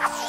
you.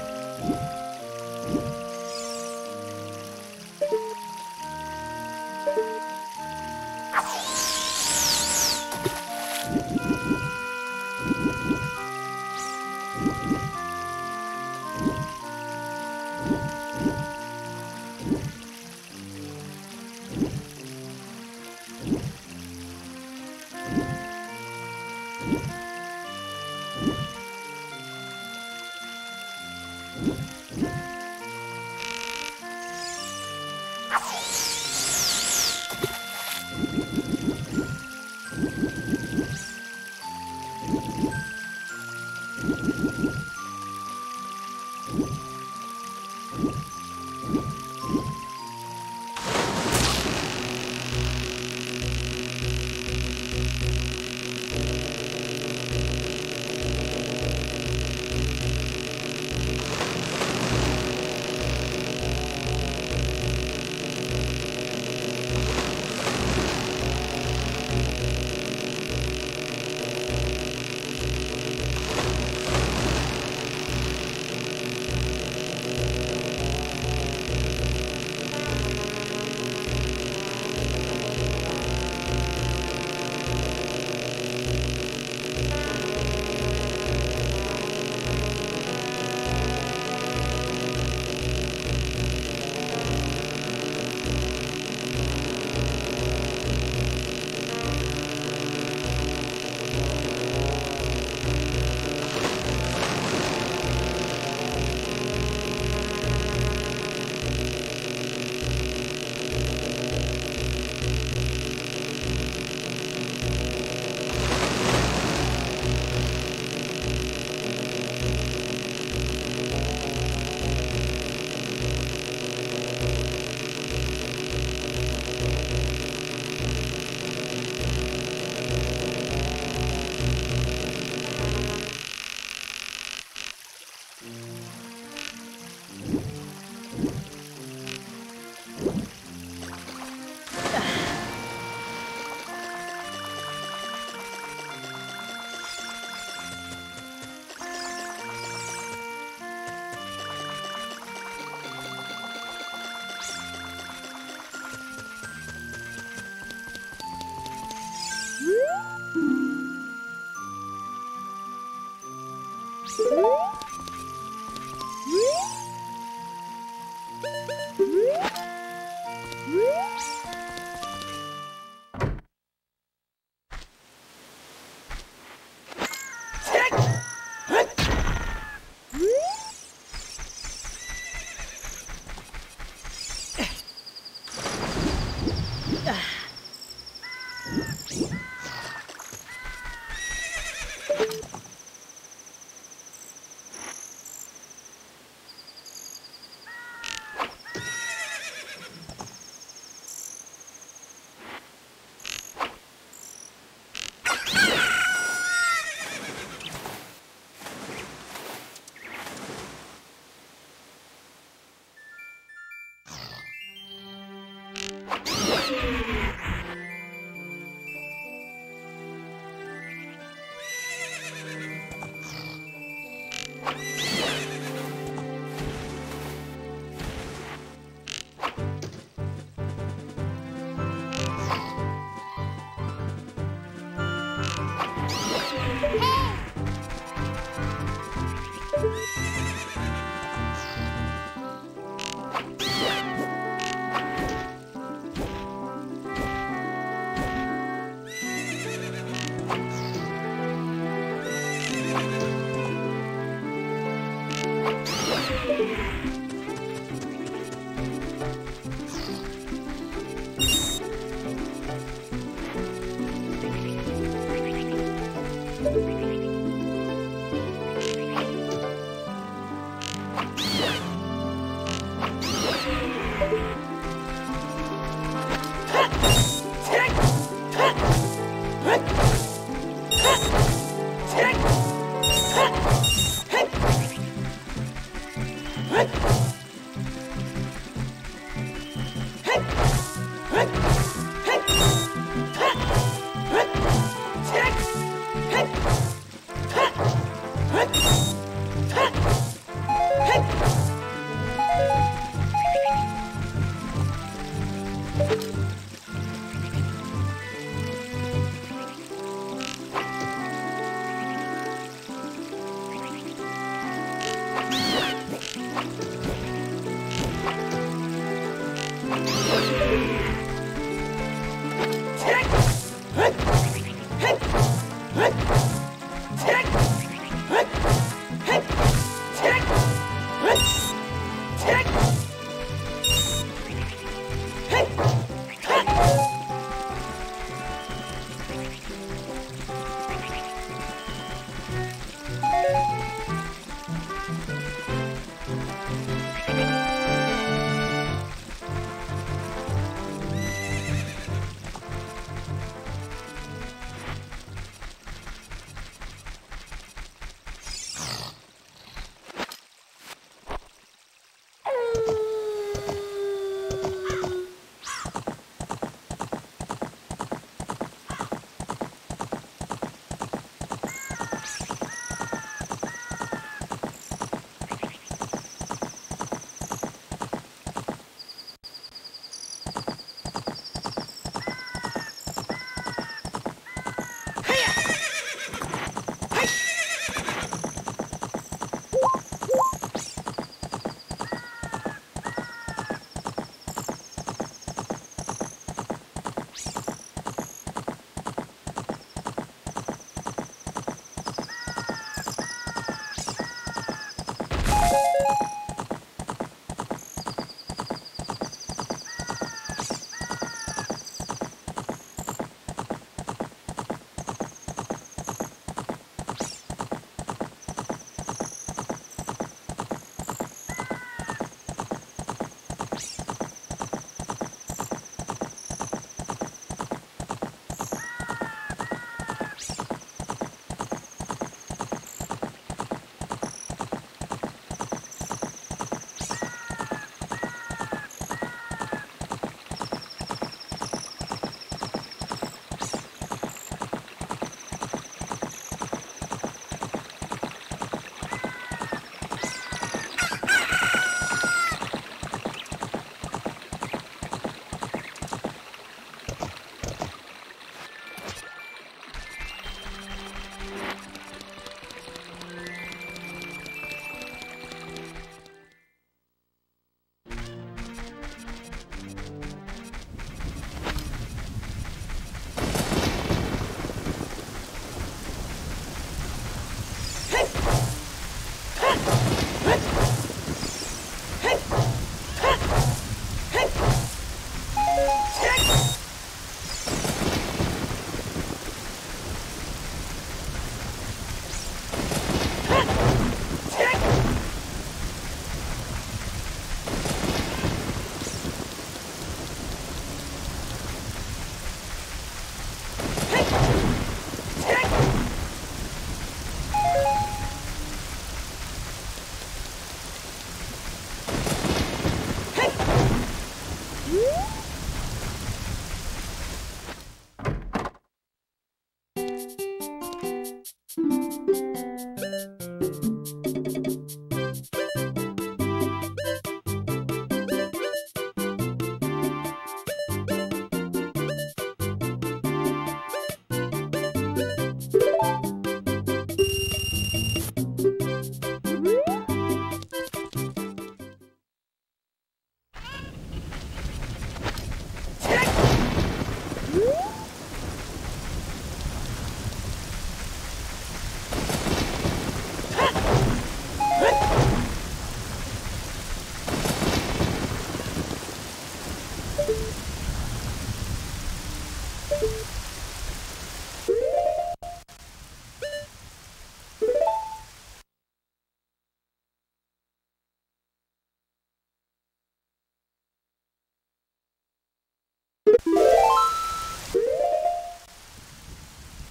Música 哎。